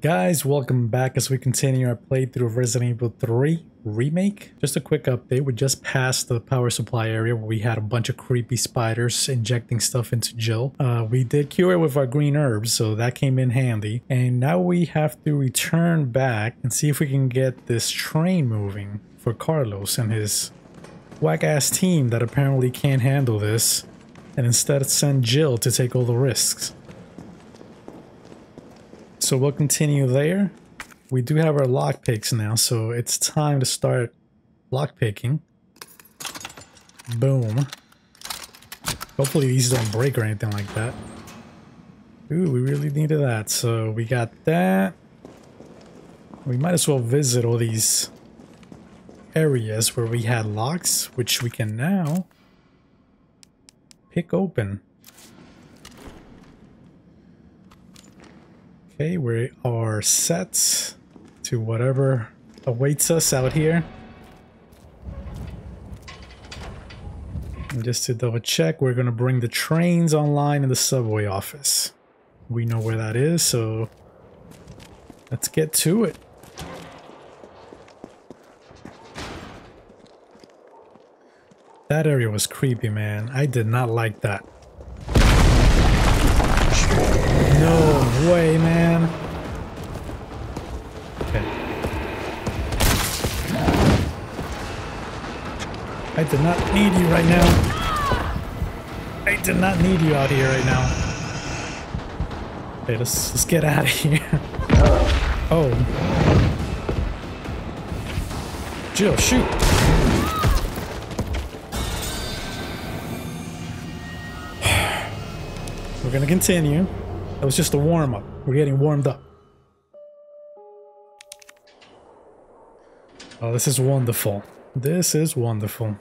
Guys, welcome back as we continue our playthrough of Resident Evil 3 Remake. Just a quick update, we just passed the power supply area where we had a bunch of creepy spiders injecting stuff into Jill. Uh, we did cure it with our green herbs, so that came in handy. And now we have to return back and see if we can get this train moving for Carlos and his whack-ass team that apparently can't handle this and instead send Jill to take all the risks. So we'll continue there. We do have our lockpicks now, so it's time to start lockpicking. Boom. Hopefully these don't break or anything like that. Ooh, we really needed that. So we got that. We might as well visit all these areas where we had locks, which we can now pick open. Okay, we are set to whatever awaits us out here. And just to double check, we're going to bring the trains online in the subway office. We know where that is, so let's get to it. That area was creepy, man. I did not like that. No way, man. Okay. I did not need you right now. I did not need you out here right now. Okay, let's, let's get out of here. Oh. Jill, shoot. We're gonna continue. That was just a warm-up. We're getting warmed up. Oh, this is wonderful. This is wonderful.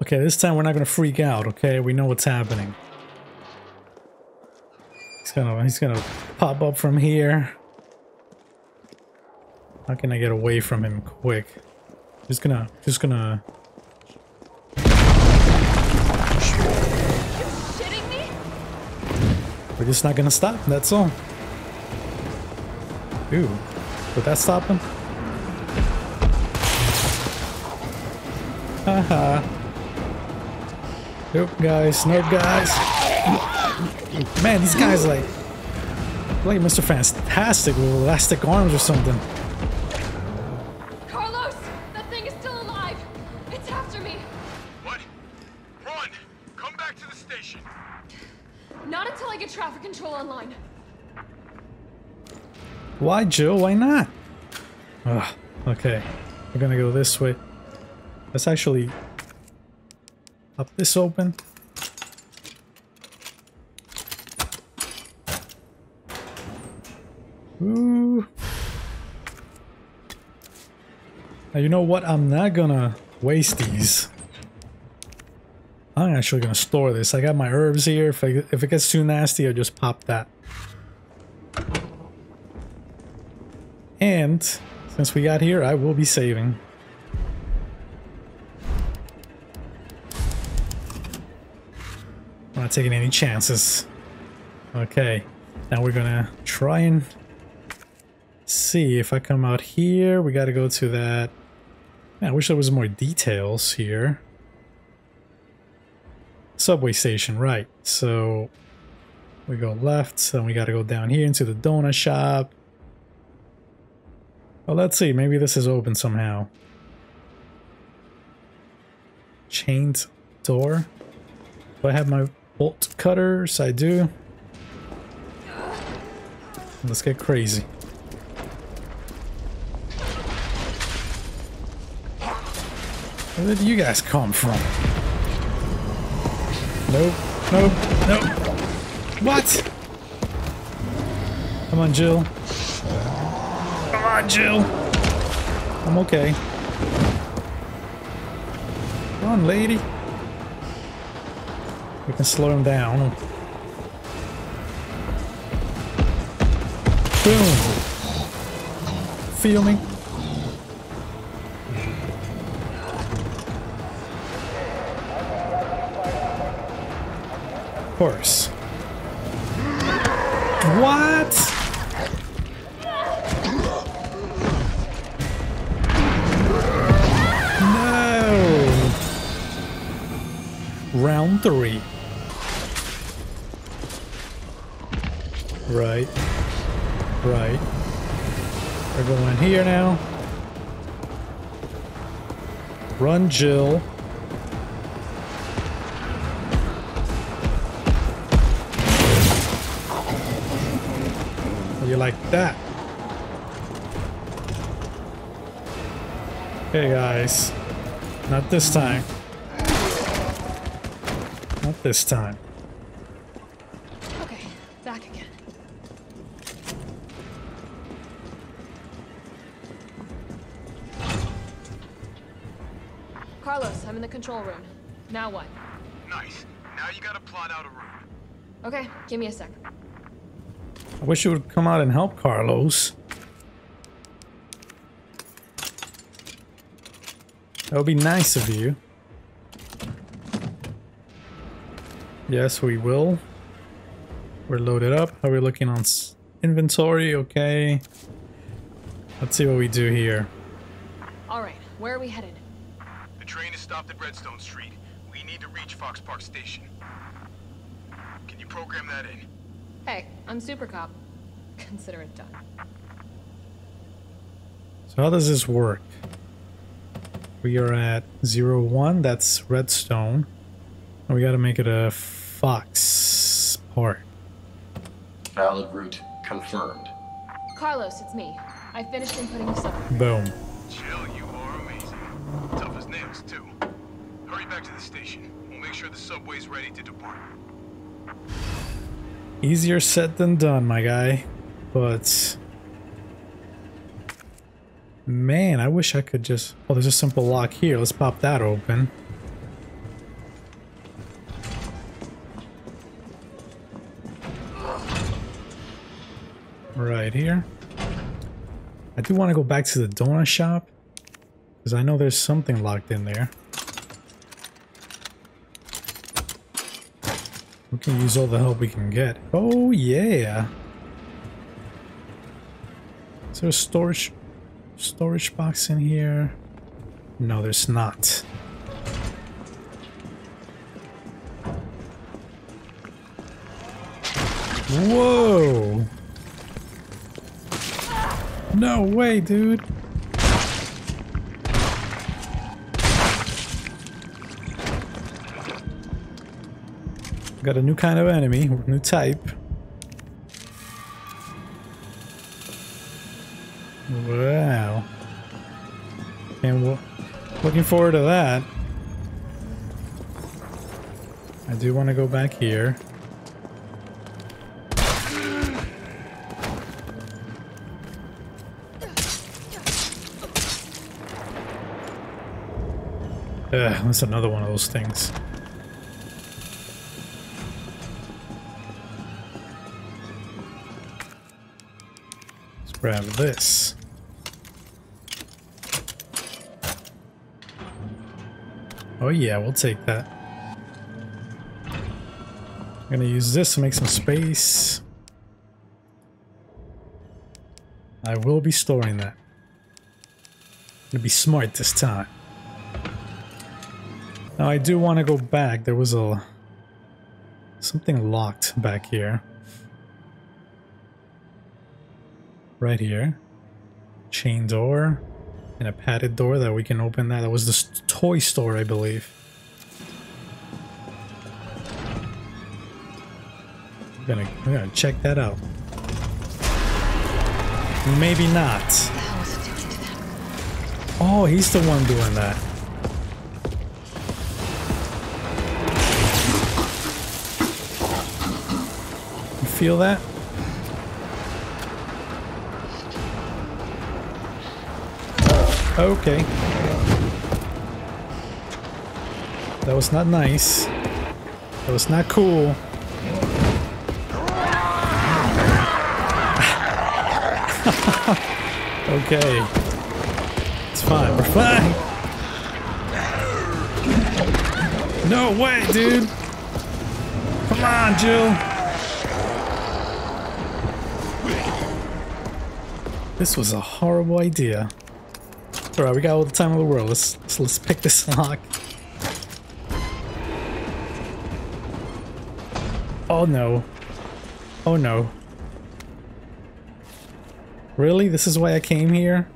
Okay, this time we're not gonna freak out, okay? We know what's happening. He's gonna he's gonna pop up from here. How can I get away from him quick? Just gonna just gonna We're just not gonna stop, that's all. Ooh, would that stop him? Haha. nope, guys, nope, guys. Man, these guys like, like Mr. Fantastic with elastic arms or something. Why, Jill? Why not? Ugh, okay. We're gonna go this way. Let's actually up this open. Ooh. Now you know what? I'm not gonna waste these. I'm actually gonna store this. I got my herbs here. If, I, if it gets too nasty, I'll just pop that. And since we got here, I will be saving. Not taking any chances. Okay, now we're gonna try and see if I come out here. We gotta go to that. I wish there was more details here. Subway station, right. So we go left, then we gotta go down here into the donut shop. Well, let's see. Maybe this is open somehow. Chained door. Do I have my bolt cutters? I do. Let's get crazy. Where did you guys come from? Nope, nope, nope. What? Come on, Jill. Jill. I'm okay. Come on, lady. We can slow him down. Boom. Feel me? Of course. What? Three. Right. Right. We're going here now. Run, Jill. You like that? Hey guys. Not this time. Not this time. Okay, back again. Carlos, I'm in the control room. Now what? Nice. Now you gotta plot out a route. Okay, give me a sec. I wish you would come out and help Carlos. That would be nice of you. Yes, we will. We're loaded up. How are we looking on inventory? Okay. Let's see what we do here. All right, where are we headed? The train is stopped at Redstone Street. We need to reach Fox Park Station. Can you program that in? Hey, I'm Super Cop. Consider it done. So how does this work? We are at zero one. that's redstone. And we gotta make it a Fox Park. Valid route confirmed. Carlos, it's me. I finished inputting the subway. Boom. Jill, you are amazing. Tough as nails, too. Hurry back to the station. We'll make sure the subway's ready to depart. Easier said than done, my guy. But... Man, I wish I could just... Oh, there's a simple lock here. Let's pop that open. Right here. I do want to go back to the donut shop. Because I know there's something locked in there. We can use all the help we can get. Oh, yeah. Is there a storage, storage box in here? No, there's not. Whoa! No way, dude! Got a new kind of enemy, new type. Wow. And we're looking forward to that. I do want to go back here. Ugh, that's another one of those things. Let's grab this. Oh yeah, we'll take that. I'm gonna use this to make some space. I will be storing that. I'm gonna be smart this time. Now I do want to go back. There was a something locked back here. Right here. Chain door and a padded door that we can open that. That was the toy store, I believe. I'm gonna, I'm gonna check that out. Maybe not. Oh, he's the one doing that. Feel that? Okay. That was not nice. That was not cool. okay. It's fine. We're fine. No way, dude. Come on, Jill. This was a horrible idea. Alright, we got all the time in the world. Let's, let's, let's pick this lock. Oh no. Oh no. Really? This is why I came here?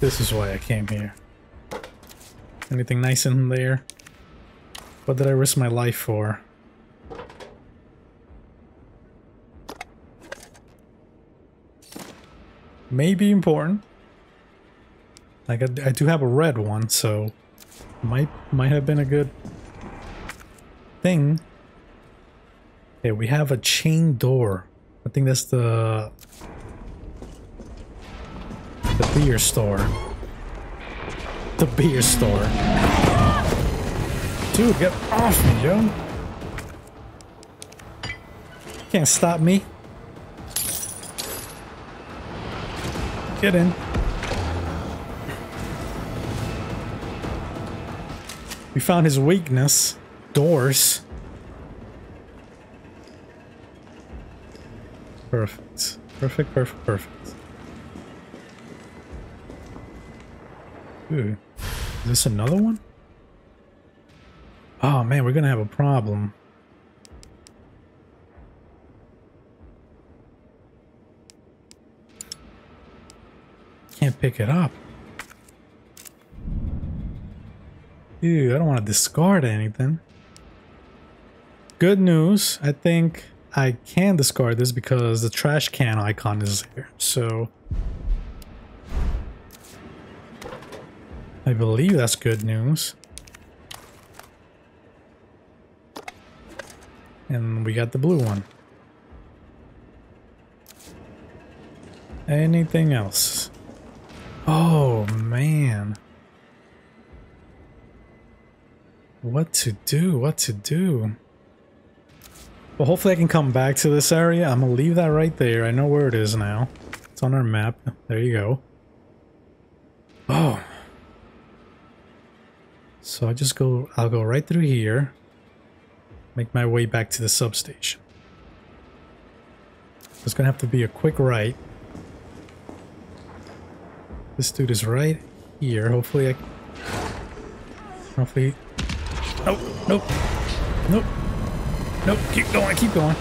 This is why I came here. Anything nice in there? What did I risk my life for? Maybe important. Like I, I do have a red one, so might might have been a good thing. Okay, we have a chain door. I think that's the the beer store. The beer store. Dude, get off me, yo. Can't stop me. Get in. We found his weakness. Doors. Perfect. Perfect, perfect, perfect. Ooh. Is this another one? Oh man, we're gonna have a problem. Can't pick it up. Ew, I don't want to discard anything. Good news, I think I can discard this because the trash can icon is there. So I believe that's good news. And we got the blue one. Anything else? Oh, man. What to do? What to do? Well, hopefully I can come back to this area. I'm gonna leave that right there. I know where it is now. It's on our map. There you go. Oh. So I just go, I'll go right through here. Make my way back to the substation. It's gonna have to be a quick right. This dude is right here. Hopefully I... Hopefully... Nope, nope, nope. Nope, keep going, keep going.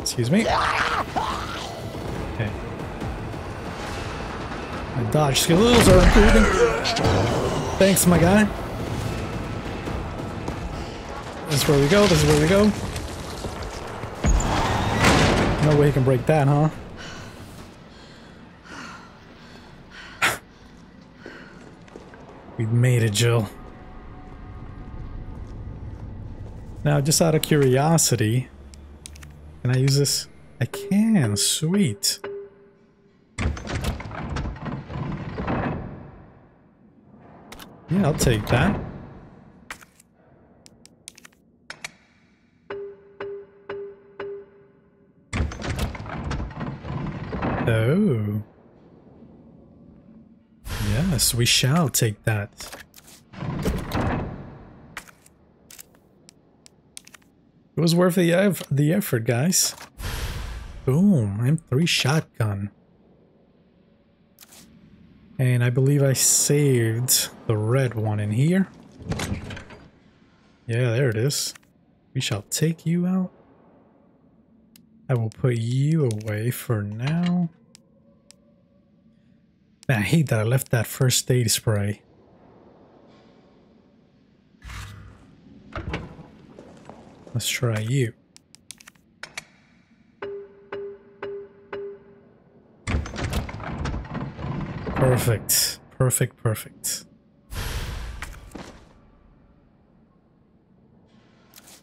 Excuse me. Okay. My dodge skills are improving. Thanks, my guy. This is where we go, this is where we go. No way he can break that, huh? We made it, Jill. Now, just out of curiosity, can I use this? I can, sweet. Yeah, I'll take that. Oh. Yes, we shall take that. It was worth the, eff the effort, guys. Boom, M3 shotgun. And I believe I saved the red one in here. Yeah, there it is. We shall take you out. I will put you away for now. Man, I hate that I left that first aid spray. Let's try you. Perfect. Perfect, perfect.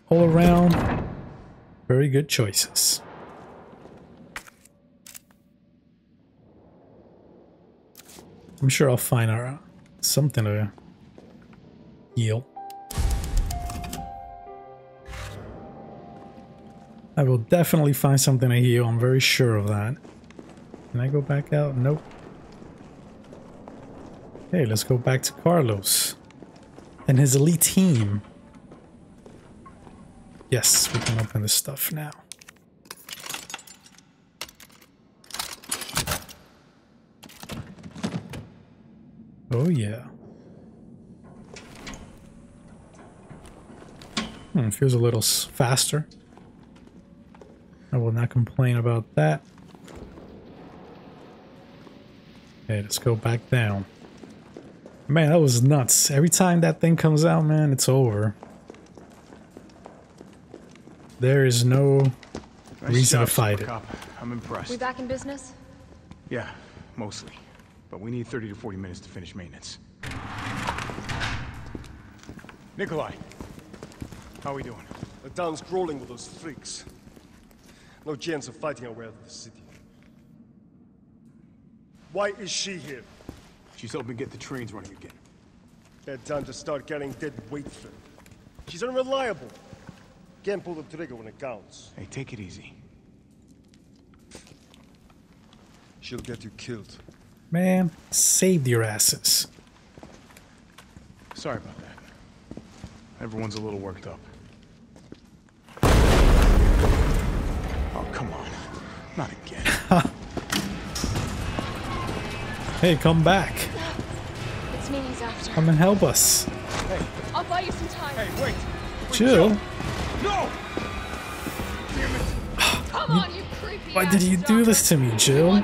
All around, very good choices. I'm sure I'll find our, something to heal. I will definitely find something to heal. I'm very sure of that. Can I go back out? Nope. Okay, let's go back to Carlos and his elite team. Yes, we can open this stuff now. Oh yeah. Hmm, feels a little faster. I will not complain about that. Okay, let's go back down. Man, that was nuts. Every time that thing comes out, man, it's over. There is no reason to fight it. Cop. I'm impressed. We back in business? Yeah, mostly. But we need 30 to 40 minutes to finish maintenance. Nikolai, how are we doing? The town's crawling with those freaks. No chance of fighting our way out of the city. Why is she here? She's helping get the trains running again. Bad time to start carrying dead weight for her. She's unreliable. Can't pull the trigger when it counts. Hey, take it easy. She'll get you killed. Man, saved your asses. Sorry about that. Everyone's a little worked up. Oh, come on. Not again. Hey, come back. It's me he's after. Come and help us. Hey. I'll buy you some time. hey, wait! Chill. No! Damn it! Come on, you creepy Why did ass you do this to me. Jill?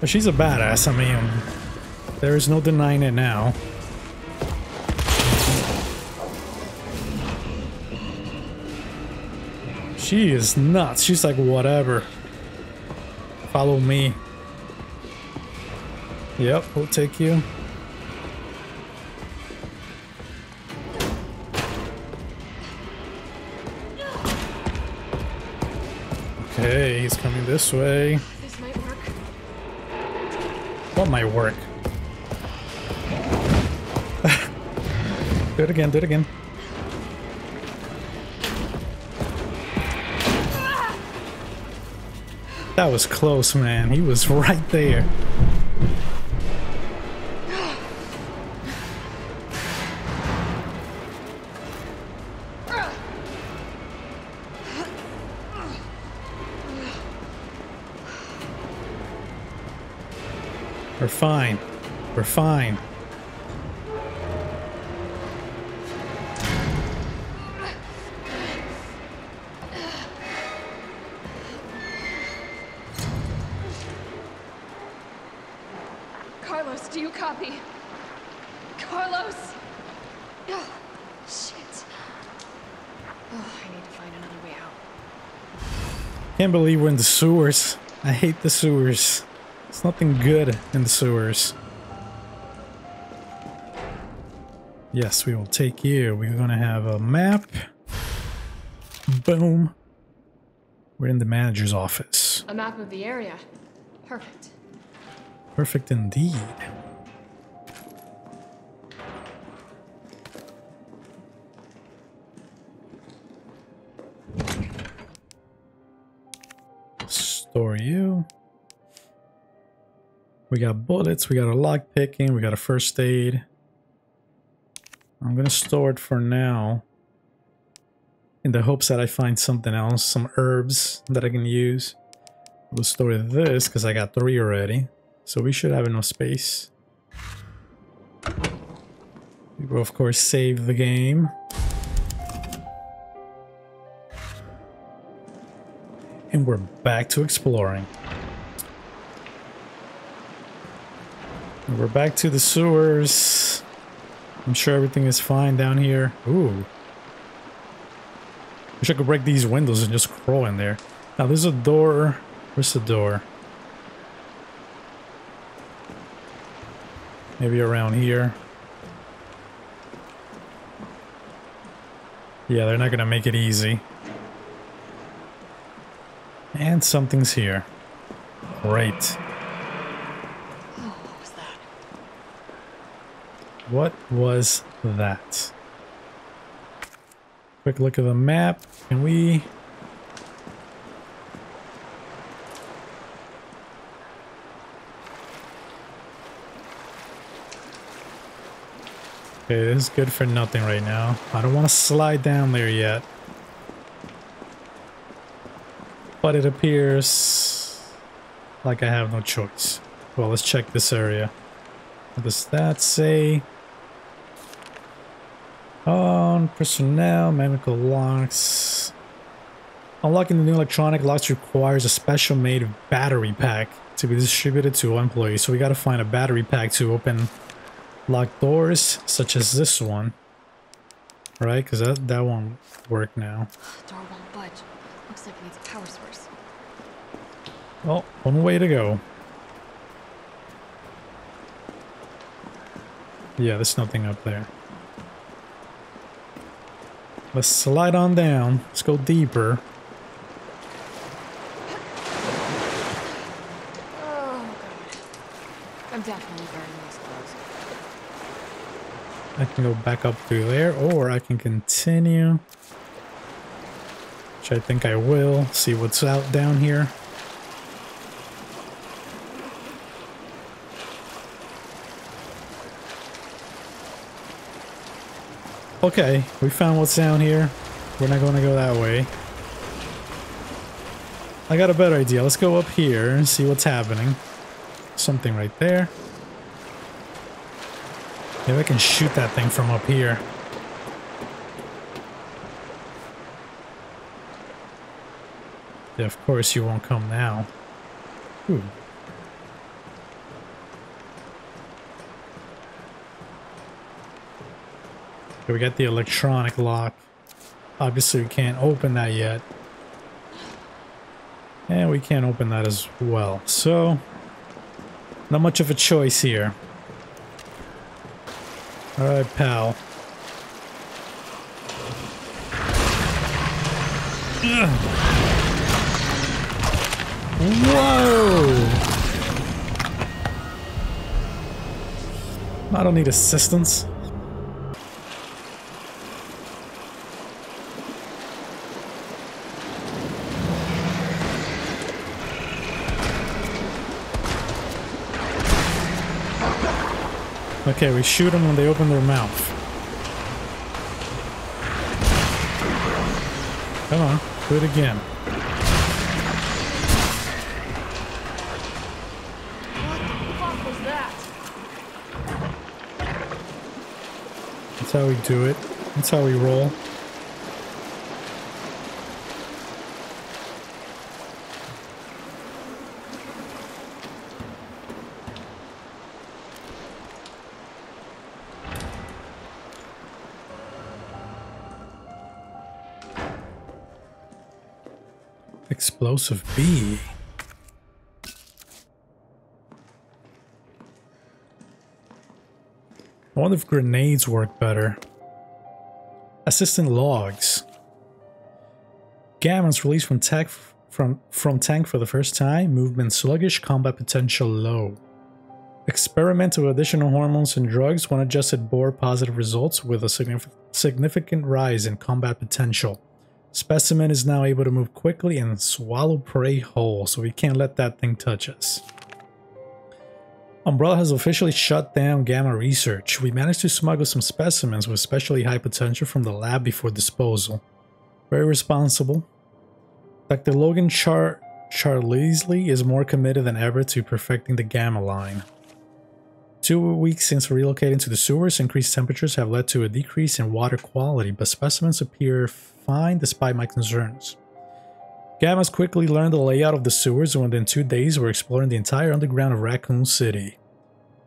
But she's a badass, I mean, there is no denying it now. She is nuts. She's like, whatever. Follow me. Yep, we'll take you. Okay, he's coming this way. What might work? do it again, do it again. That was close, man. He was right there. Fine. We're fine. Carlos, do you copy? Carlos! Oh, shit. Oh, I need to find another way out. Can't believe we're in the sewers. I hate the sewers. There's nothing good in the sewers. Yes, we will take you. We're gonna have a map. Boom. We're in the manager's office. A map of the area. Perfect. Perfect indeed. We got bullets, we got a lock picking, we got a first aid. I'm gonna store it for now. In the hopes that I find something else, some herbs that I can use. We'll store this because I got three already. So we should have enough space. We will of course save the game. And we're back to exploring. We're back to the sewers. I'm sure everything is fine down here. Ooh. Wish I could break these windows and just crawl in there. Now there's a door. Where's the door? Maybe around here. Yeah, they're not gonna make it easy. And something's here. Great. What was that? What was that? Quick look at the map. Can we... Okay, this is good for nothing right now. I don't want to slide down there yet. But it appears like I have no choice. Well, let's check this area. What does that say? On personnel, mechanical locks. Unlocking the new electronic locks requires a special made battery pack to be distributed to employees. So we gotta find a battery pack to open locked doors, such as this one. Right? Because that, that won't work now. Door won't budge. Looks like it needs a power source. Well, one way to go. Yeah, there's nothing up there. Let's slide on down. Let's go deeper. Oh, I'm definitely burning these clothes. I can go back up through there, or I can continue. Which I think I will. See what's out down here. Okay, we found what's down here. We're not going to go that way. I got a better idea. Let's go up here and see what's happening. Something right there. Maybe I can shoot that thing from up here. Yeah, of course you won't come now. Ooh. We got the electronic lock. Obviously we can't open that yet. And we can't open that as well. So, not much of a choice here. Alright, pal. Whoa! I don't need assistance. Okay, we shoot them when they open their mouth. Come on, do it again. What the fuck was that? That's how we do it. That's how we roll. Explosive B. I wonder if grenades work better. Assistant logs. Gammas released from tank from from tank for the first time. Movement sluggish, combat potential low. Experiment with additional hormones and drugs. When adjusted, bore positive results with a signif significant rise in combat potential. Specimen is now able to move quickly and swallow prey whole, so we can't let that thing touch us. Umbrella has officially shut down Gamma research. We managed to smuggle some specimens with especially high potential from the lab before disposal. Very responsible. Dr. Logan Char Charlesley is more committed than ever to perfecting the Gamma line. Two weeks since relocating to the sewers, increased temperatures have led to a decrease in water quality, but specimens appear fine despite my concerns. Gammas quickly learned the layout of the sewers and within two days we were exploring the entire underground of Raccoon City.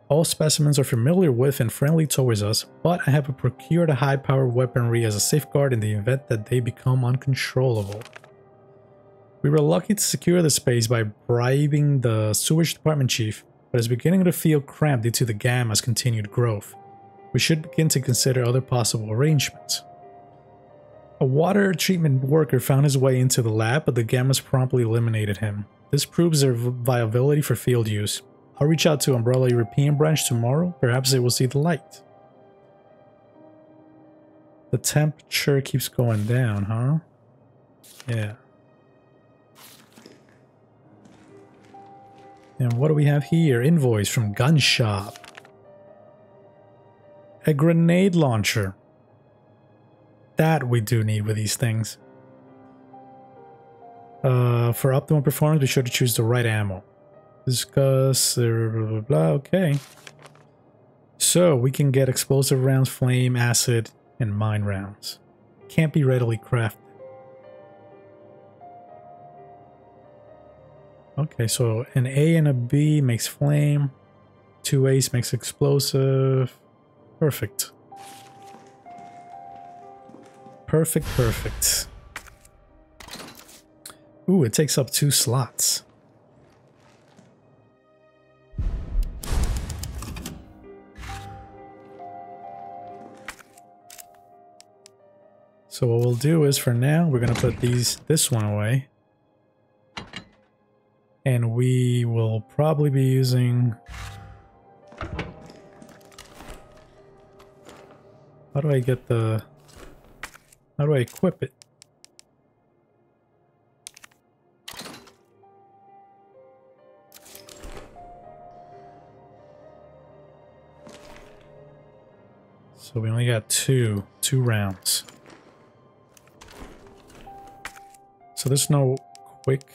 All specimens are familiar with and friendly towards us, but I have procured a high-powered weaponry as a safeguard in the event that they become uncontrollable. We were lucky to secure the space by bribing the sewage department chief, but is beginning to feel cramped due to the Gamma's continued growth. We should begin to consider other possible arrangements. A water treatment worker found his way into the lab, but the Gammas promptly eliminated him. This proves their viability for field use. I'll reach out to Umbrella European branch tomorrow, perhaps they will see the light. The temperature keeps going down, huh? Yeah. And what do we have here? Invoice from Gun Shop. A grenade launcher. That we do need with these things. Uh, for optimal performance, be sure to choose the right ammo. Discuss, uh, blah, blah, blah, blah, okay. So, we can get explosive rounds, flame, acid, and mine rounds. Can't be readily crafted. Okay, so an A and a B makes flame. Two A's makes explosive. Perfect. Perfect, perfect. Ooh, it takes up two slots. So what we'll do is for now, we're going to put these this one away. And we will probably be using... How do I get the... How do I equip it? So we only got two, two rounds. So there's no quick...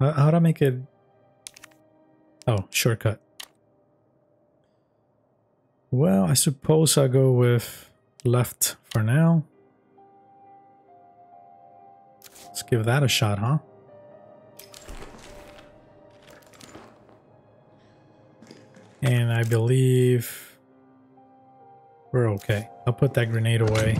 Uh, how do I make it... Oh, shortcut. Well, I suppose I'll go with left for now. Let's give that a shot, huh? And I believe we're okay. I'll put that grenade away.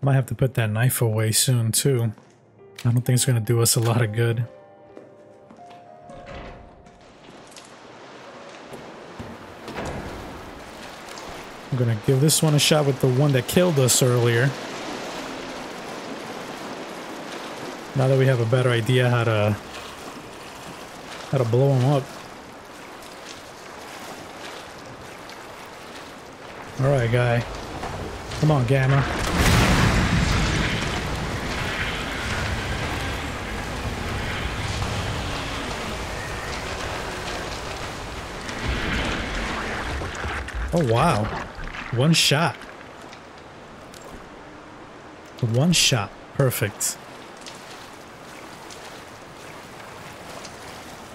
Might have to put that knife away soon too. I don't think it's going to do us a lot of good. I'm to give this one a shot with the one that killed us earlier. Now that we have a better idea how to how to blow them up. Alright, guy. Come on, Gamma. Oh, wow. One shot. One shot. Perfect.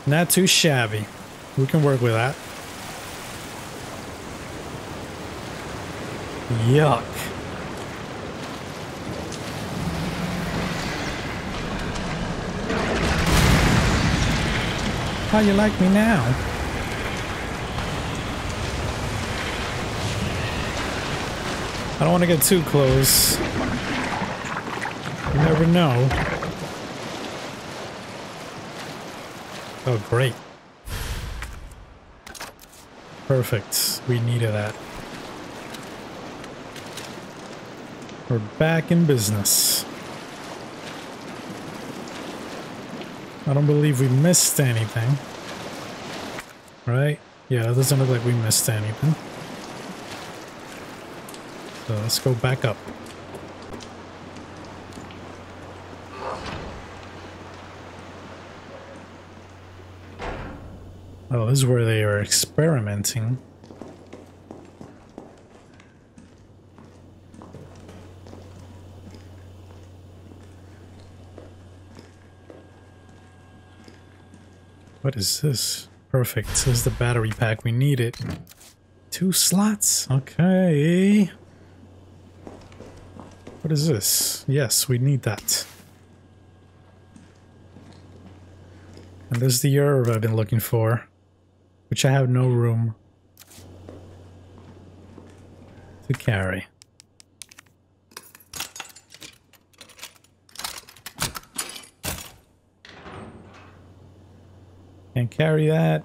Not too shabby. We can work with that. Yuck. How you like me now? I don't want to get too close. You never know. Oh, great. Perfect. We needed that. We're back in business. I don't believe we missed anything. Right? Yeah, it doesn't look like we missed anything. So let's go back up. Oh, this is where they are experimenting. What is this? Perfect. This is the battery pack we needed. Two slots. Okay. What is this? Yes, we need that. And this is the herb I've been looking for, which I have no room to carry. Can't carry that.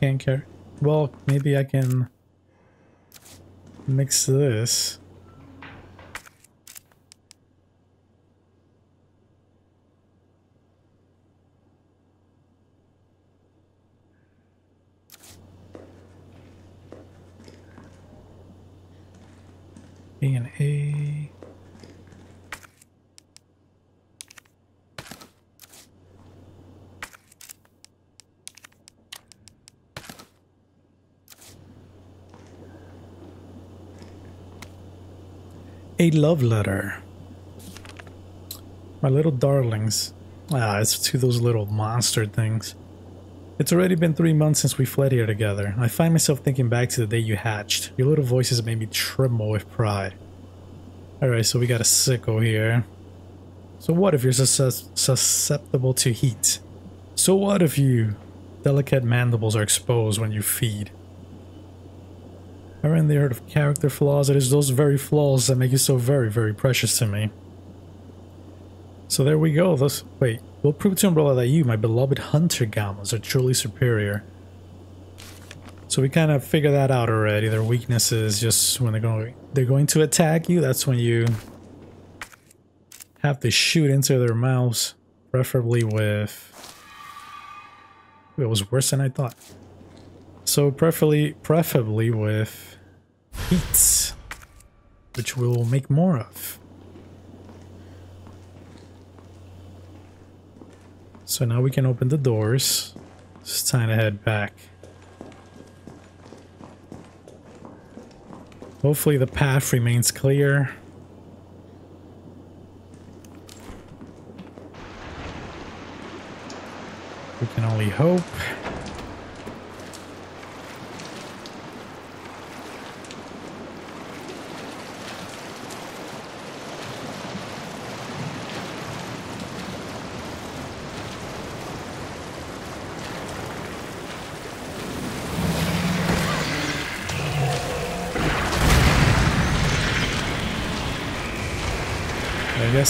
Can't carry. Well, maybe I can mix this. A and A. A love letter. My little darlings. Ah, it's to those little monster things. It's already been three months since we fled here together. I find myself thinking back to the day you hatched. Your little voices made me tremble with pride. Alright, so we got a sickle here. So what if you're sus susceptible to heat? So what if you delicate mandibles are exposed when you feed? Haven't they heard of character flaws? It is those very flaws that make you so very, very precious to me. So there we go. Those wait, we'll prove to Umbrella that you, my beloved hunter gammas, are truly superior. So we kind of figured that out already. Their weakness is just when they're going they're going to attack you, that's when you have to shoot into their mouths, preferably with it was worse than I thought. So preferably preferably with heats, which we'll make more of. So now we can open the doors. It's time to head back. Hopefully the path remains clear. We can only hope.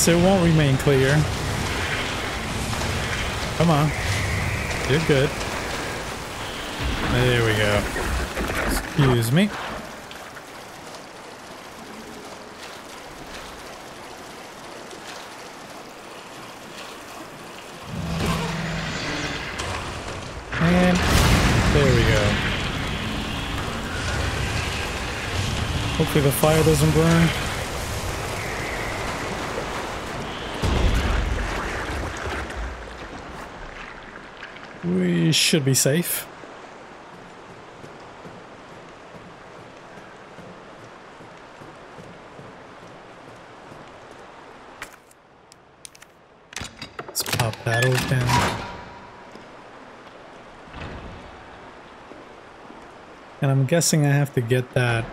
It won't remain clear. Come on. You're good. There we go. Excuse me. And there we go. Hopefully the fire doesn't burn. We should be safe. Let's pop that open. And I'm guessing I have to get that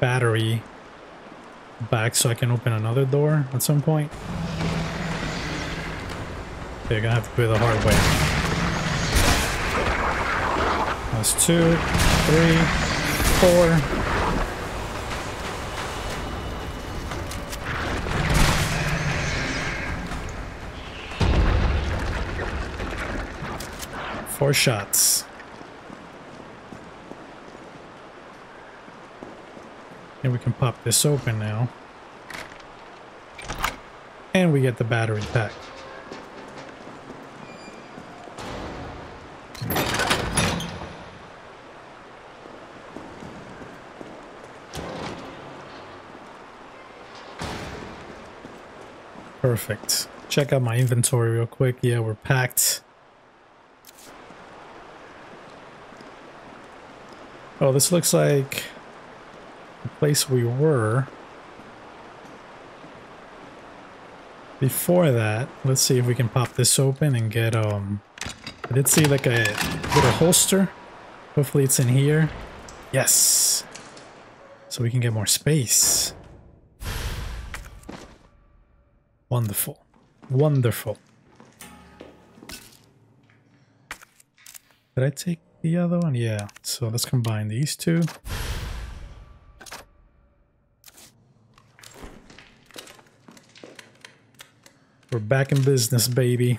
battery back so I can open another door at some point. They're gonna have to do the hard way. That's two, three, four. Four shots. And we can pop this open now. And we get the battery pack. Perfect. Check out my inventory real quick. Yeah, we're packed. Oh, this looks like the place we were. Before that, let's see if we can pop this open and get, um... I did see like a little holster. Hopefully it's in here. Yes! So we can get more space. Wonderful. Wonderful. Did I take the other one? Yeah. So let's combine these two. We're back in business, baby.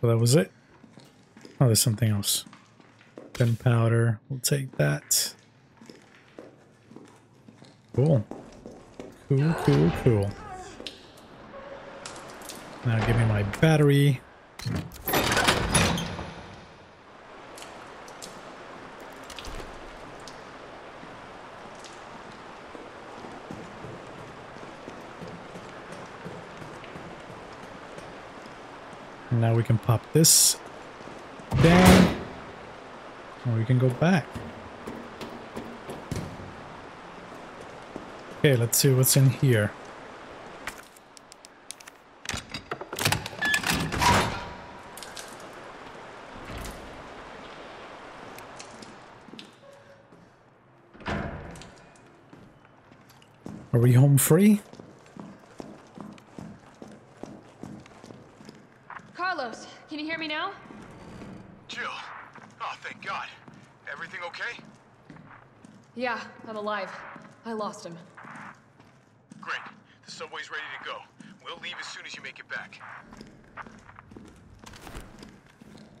So that was it. Oh, there's something else. Gunpowder. We'll take that. Cool. Cool, cool, cool. Now give me my battery. Now we can pop this down. Or we can go back. Okay, let's see what's in here. Are we home free? Carlos, can you hear me now? Jill. Thank God. Everything okay? Yeah, I'm alive. I lost him. Great. The subway's ready to go. We'll leave as soon as you make it back.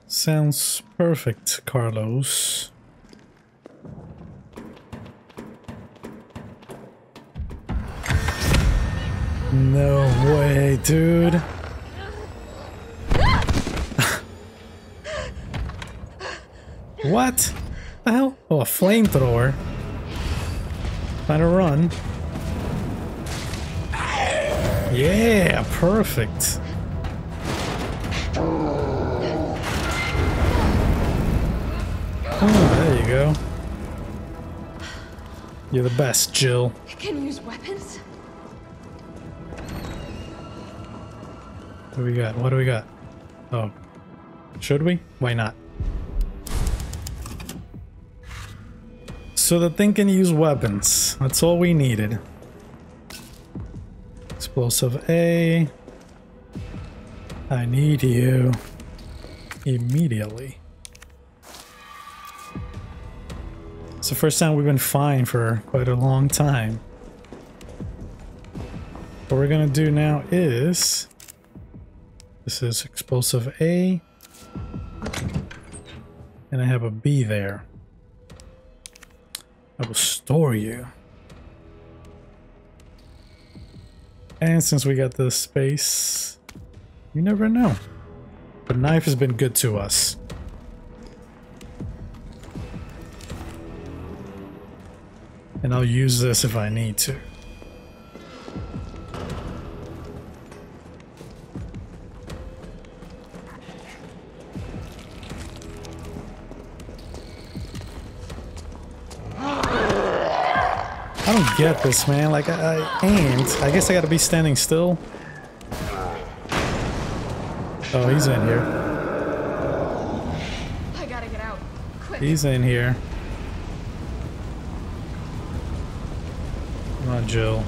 Sounds perfect, Carlos. No way, dude. What? The hell? Oh, a flamethrower. Trying to run. Yeah, perfect. Oh, there you go. You're the best, Jill. Can use weapons? What do we got? What do we got? Oh. Should we? Why not? So the thing can use weapons. That's all we needed. Explosive A. I need you. Immediately. It's the first time we've been fine for quite a long time. What we're gonna do now is... This is explosive A. And I have a B there. I will store you. And since we got the space, you never know. The knife has been good to us. And I'll use this if I need to. Get this, man. Like, I, I aimed. I guess I gotta be standing still. Oh, he's in here. I gotta get out. Quick. He's in here. Come on, Jill.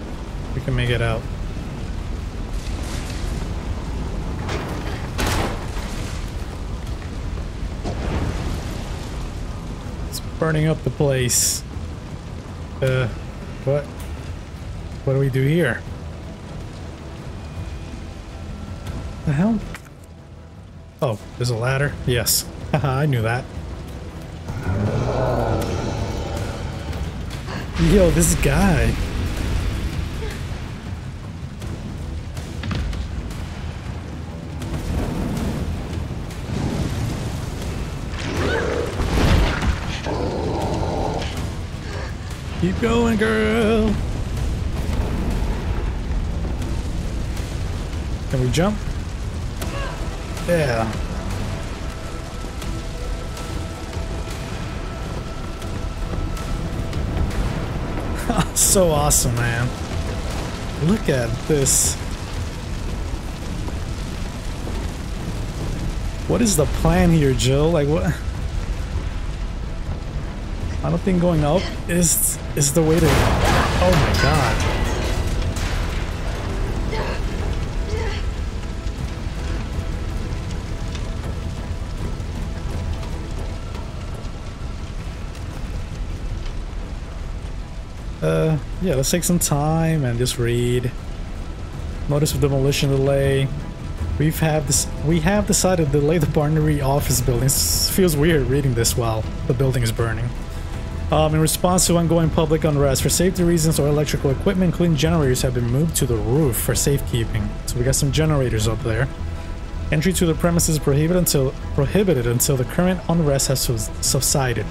We can make it out. It's burning up the place. Uh, what? What do we do here? The hell? Oh, there's a ladder? Yes. I knew that. Yo, this guy. Keep going, girl. Can we jump? Yeah. so awesome, man. Look at this. What is the plan here, Jill? Like what? I don't think going up is is the way to. Oh my god. Uh, yeah, let's take some time and just read. Notice of demolition delay. We've have this. We have decided to delay the Barnery office building. This feels weird reading this while the building is burning. Um, in response to ongoing public unrest, for safety reasons, our electrical equipment, including generators, have been moved to the roof for safekeeping. So we got some generators up there. Entry to the premises is prohibited until prohibited until the current unrest has subsided.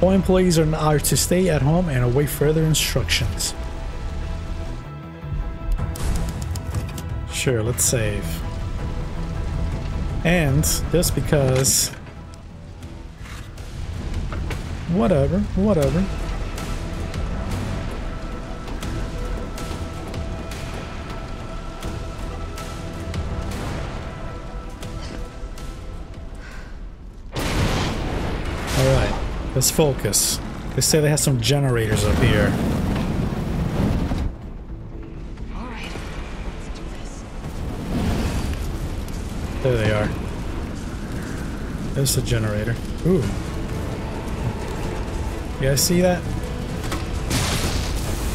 All employees are, are to stay at home and await further instructions. Sure, let's save. And just because. Whatever, whatever. Alright, let's focus. They say they have some generators up here. There they are. There's the generator. Ooh. You guys see that?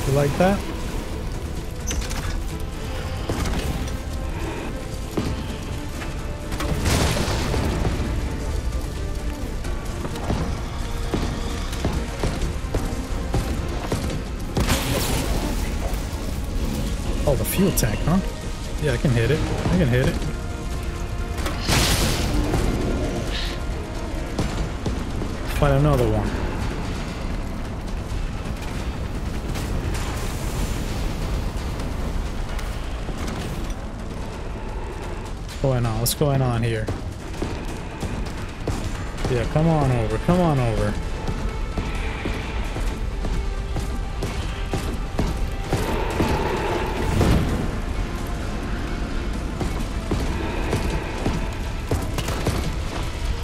You like that? Oh, the fuel tank, huh? Yeah, I can hit it. I can hit it. Find another one. Going on? What's going on here? Yeah, come on over. Come on over.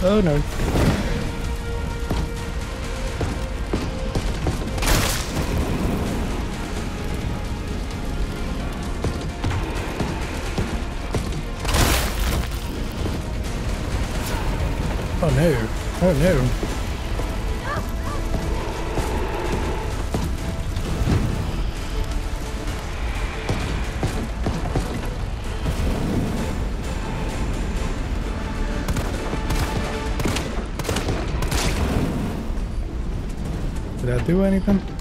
Oh no. Oh no. Did I do anything?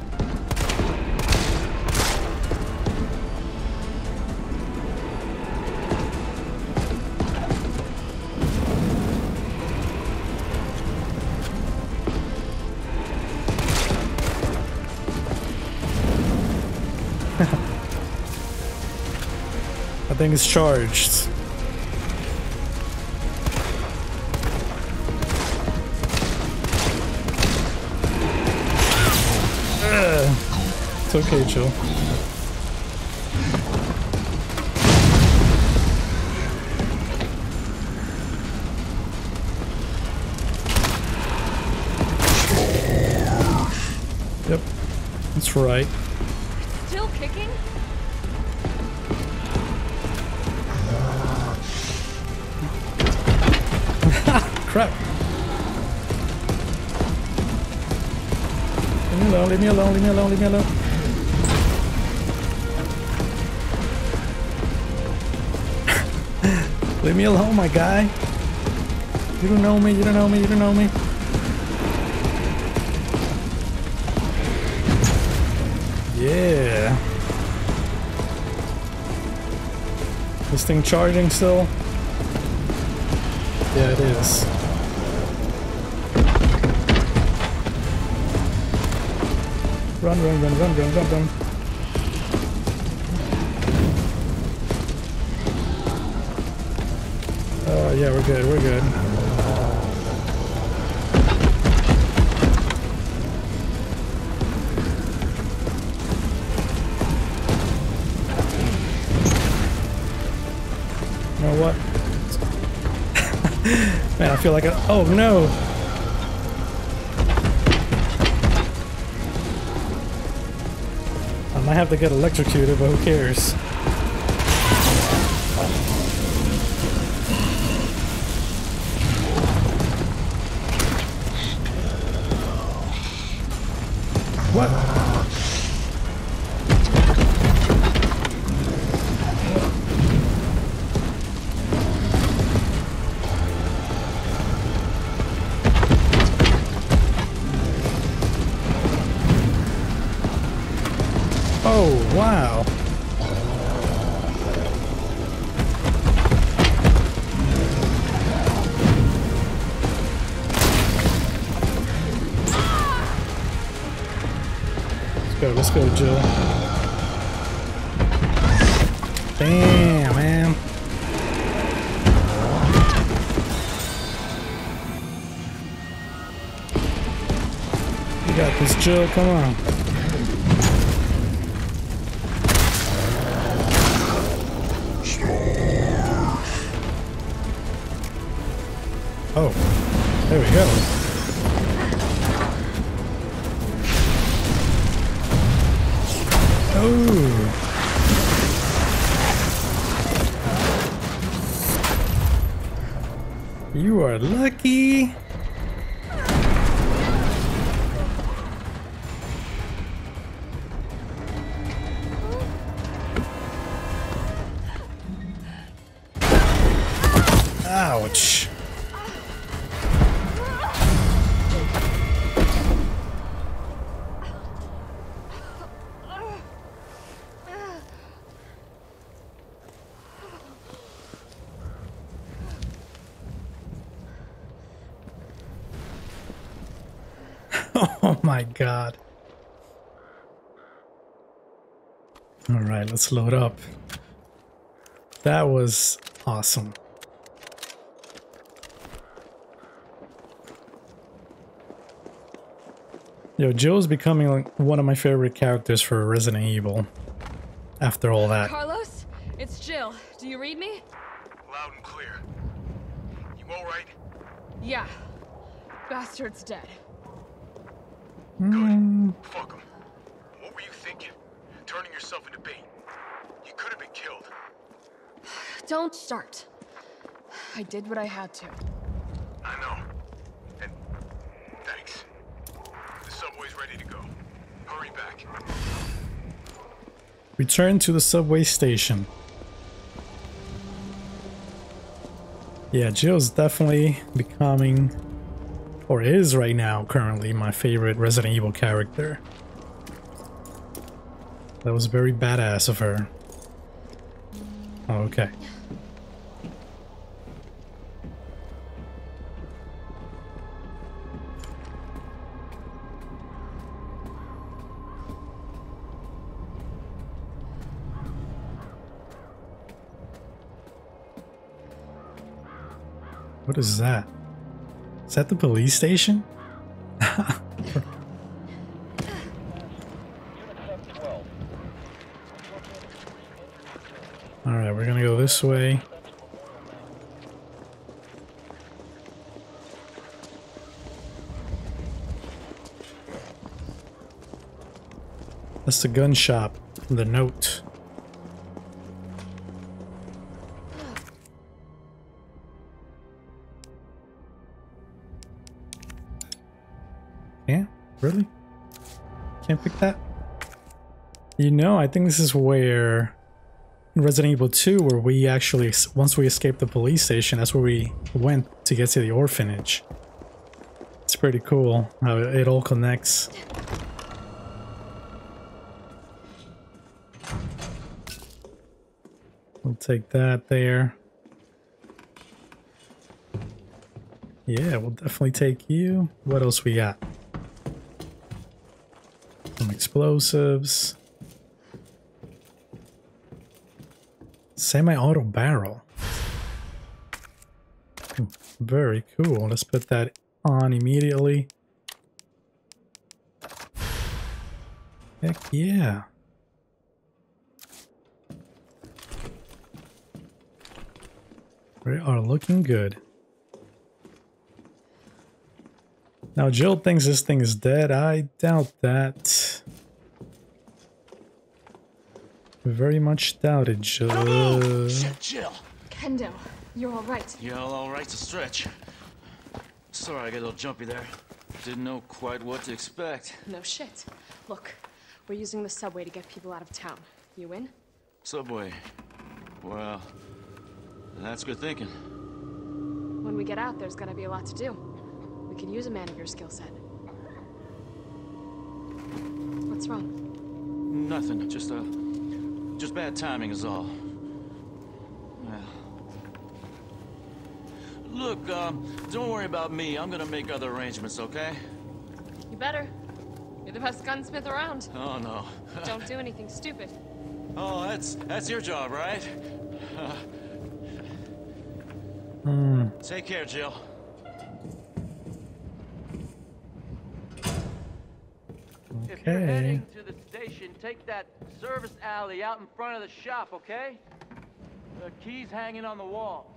I think it's charged. It's okay, Joe. Yep, that's right. Leave me alone, leave me alone, leave me alone, leave me alone. my guy. You don't know me, you don't know me, you don't know me. Yeah. This thing charging still? Yeah, it is. Run, run, run, run, run, run, run. Oh, yeah, we're good, we're good. You know what? Man, I feel like a- Oh no! I have to get electrocuted, but who cares? Jill, come on. Oh, there we go. God. Alright, let's load up. That was awesome. Yo, Jill's becoming like one of my favorite characters for Resident Evil. After all that. Carlos, it's Jill. Do you read me? Loud and clear. You all right? Yeah. Bastard's dead. Good. Mm. Fuck him. What were you thinking? Turning yourself into bait. You could have been killed. Don't start. I did what I had to. I know. And thanks. The subway's ready to go. Hurry back. Return to the subway station. Yeah, Jill's definitely becoming, or is right now currently, my favorite Resident Evil character. That was very badass of her. Okay. What is that? Is that the police station? Alright, we're gonna go this way. That's the gun shop. The note. I think this is where Resident Evil 2 where we actually once we escaped the police station, that's where we went to get to the orphanage. It's pretty cool how it all connects. We'll take that there. Yeah, we'll definitely take you. What else we got? Some explosives. Semi-auto barrel. Very cool. Let's put that on immediately. Heck yeah. We are looking good. Now Jill thinks this thing is dead. I doubt that. Very much doubted, it, Jill. Shit, Jill. Kendo, you're all right. Yeah, all right to stretch. Sorry, I got a little jumpy there. Didn't know quite what to expect. No shit. Look, we're using the subway to get people out of town. You in? Subway. Well, that's good thinking. When we get out, there's gonna be a lot to do. We could use a man of your skill set. What's wrong? Nothing. Just uh, just bad timing is all. Well. Look, um, don't worry about me. I'm gonna make other arrangements, okay? You better. You're the best gunsmith around. Oh no. Don't do anything stupid. oh, that's that's your job, right? Hmm. Take care, Jill. Okay. If you're Okay. heading to the station, take that service alley out in front of the shop, okay? The key's hanging on the wall.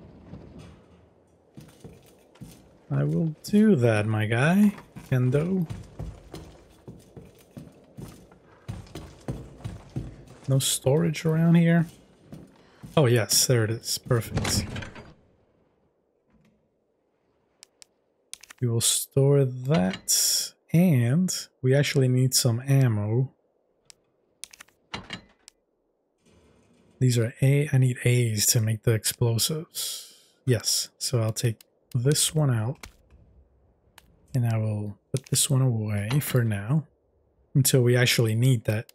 I will do that, my guy. Kendo. No storage around here? Oh yes, there it is. Perfect. We will store that. And we actually need some ammo. These are A. I need A's to make the explosives. Yes. So I'll take this one out. And I will put this one away for now. Until we actually need that.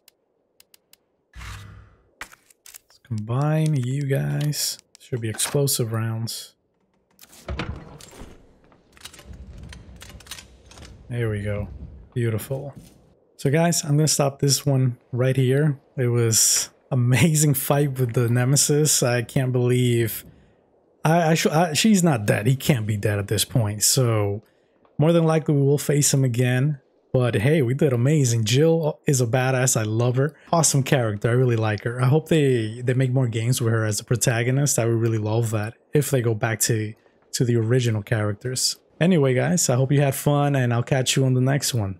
Let's combine you guys. Should be explosive rounds. There we go. Beautiful. So guys, I'm going to stop this one right here. It was amazing fight with the Nemesis. I can't believe... I, I, I, she's not dead. He can't be dead at this point. So more than likely we will face him again. But hey, we did amazing. Jill is a badass. I love her. Awesome character. I really like her. I hope they, they make more games with her as a protagonist. I would really love that if they go back to, to the original characters. Anyway, guys, I hope you had fun and I'll catch you on the next one.